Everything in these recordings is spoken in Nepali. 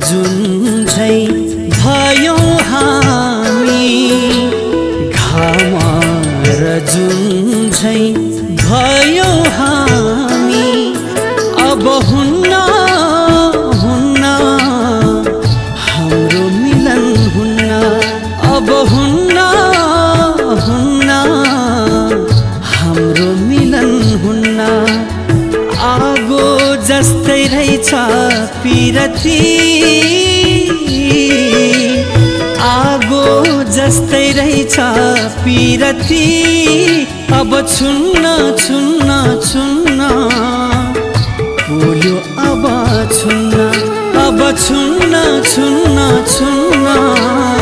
झै भयो हामी घाम र जुन झै भयो हामी अब हुन्न पिरती आगो जस्तै रहेछ पिरती अब छुन्न छुन्न छुन्न। बोल्यो अब छुन्न अब छुन्न छुन्न छुन्न।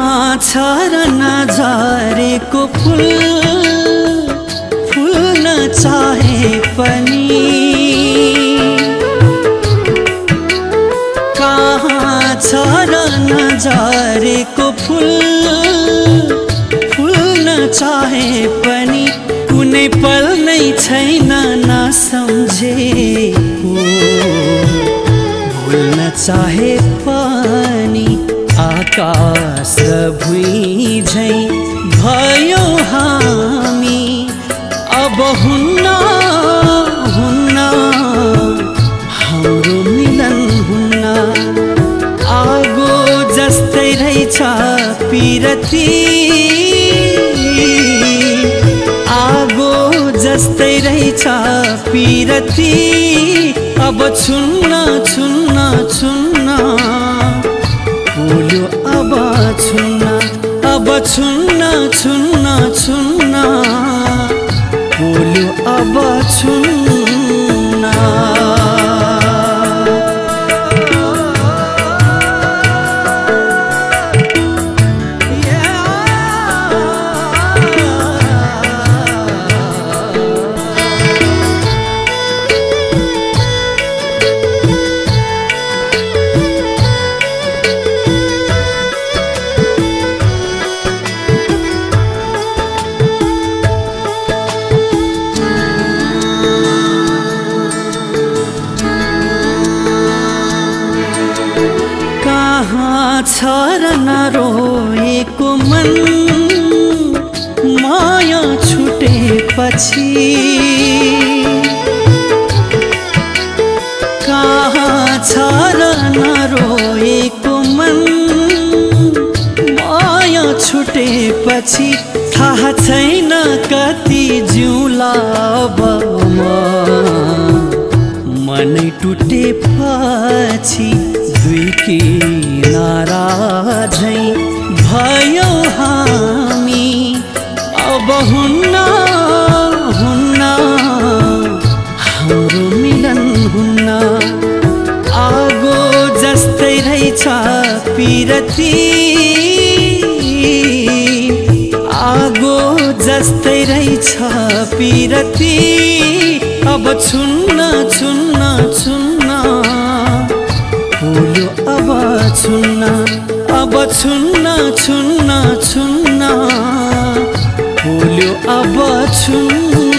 छ र फुल फुल्न चाहे पनि। कहाँ छ र नझरेको फुल फुल्न चाहे पनि। कुनै पल नै छैन नसम्झेको भुल्न चाहे पनि। र भुइँ भयो हामी। अब हुन्न हुन्न। हाम्रो मिलन हुन्न। आगो जस्तै रहेछ पिरती। आगो जस्तै रहेछ पिरती। अब छुन्न छुन्न छुन्न। अब छुन्न छ र नरोएको मन माया छुटेपछि कहाँ छ र नरोएको मन माया छुटेपछि थाहा छैन कति जिउला मनै टुटेपछि दुई किनारा झै भयो हामी। अब हुन्न हुन्न। हाम्रो मिलन हुन्न। आगो जस्तै रहेछ पिरती। आगो जस्तै रहेछ पिरती। अब छुन्न छुन्न छुन्न। छुन्न अब छुन्न छुन्न छुन्न। बोल्यो अब छुन्न।